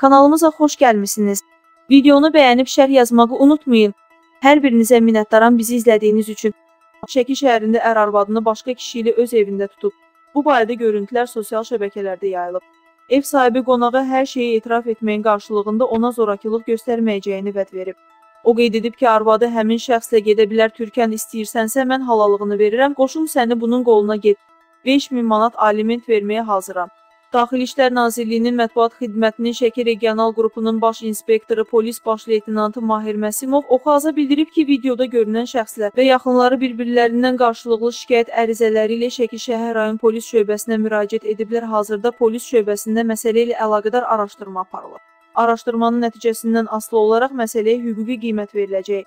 Kanalımıza xoş gəlmisiniz. Videonu bəyənib şərh yazmağı unutmayın. Hər birinizə minnətdaram bizi izlədiyiniz üçün. Şəki şəhərində ər arvadını başqa kişi ilə öz evində tutub. Bu barədə görüntülər sosial şəbəkələrdə yayılıb. Ev sahibi qonağa hər şeyi etiraf etməyin qarşılığında ona zorakılıq göstərməyəcəyini vəd verib. O qeyd edib ki, arvadı həmin şəxslə gedə bilər Türkən istəyirsənsə mən halallığını verirəm, qoşum səni bunun qoluna get. 5000 manat aliment verməyə hazıram. Daxili İşlər Nazirliyinin mətbuat xidmətinin Şəki regional qrupunun baş inspektoru polis baş leytenantı Mahir Məsimov Oxaza bildirib ki, videoda görünən şəxslər və yaxınları bir-birlərindən qarşılıqlı şikayət ərizələri ilə Şəki şəhər rayon polis şöbəsinə müraciət ediblər. Hazırda polis şöbəsində məsələ ilə əlaqədar araşdırma aparılır. Araşdırmanın nəticəsindən asılı olaraq məsələyə hüquqi qiymət veriləcək.